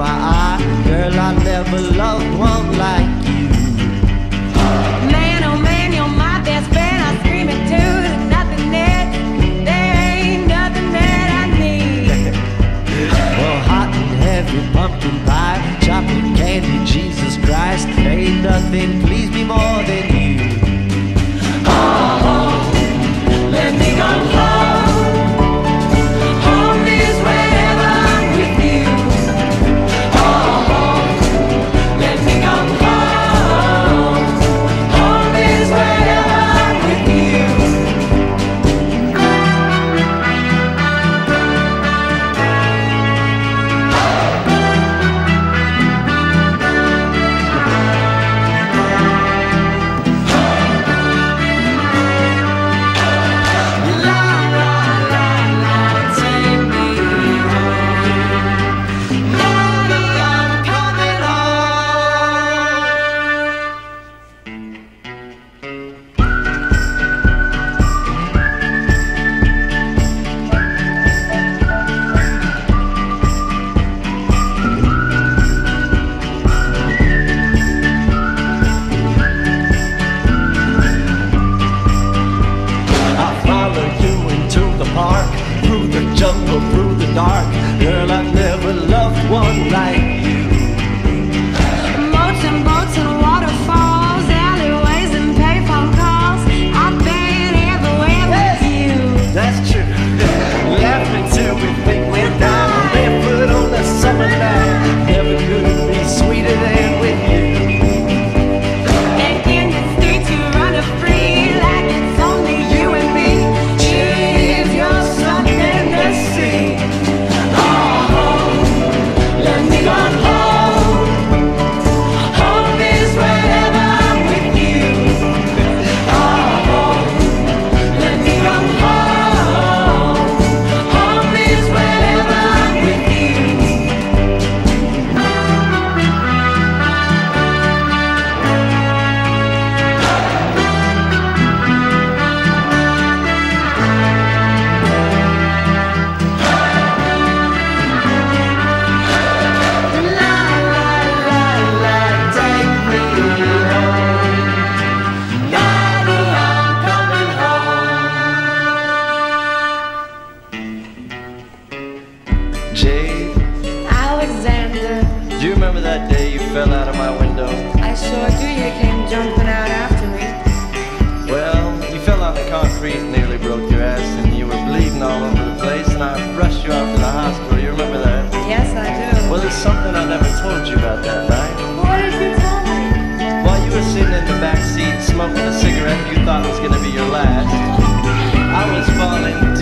my eye. Girl, I never loved one like you. Man, oh man, you're my best friend. I scream it too. There's nothing that, there ain't nothing that I need. Well, hot and heavy pumpkin pie, chocolate candy, Jesus Christ. Ain't nothing Do you remember that day you fell out of my window? I sure do. You came jumping out after me. Well, you fell on the concrete and nearly broke your ass, and you were bleeding all over the place, and I rushed you off to the hospital. You remember that? Yes, I do. Well, there's something I never told you about that night. What did you tell me? While you were sitting in the back seat smoking a cigarette you thought was gonna be your last, I was falling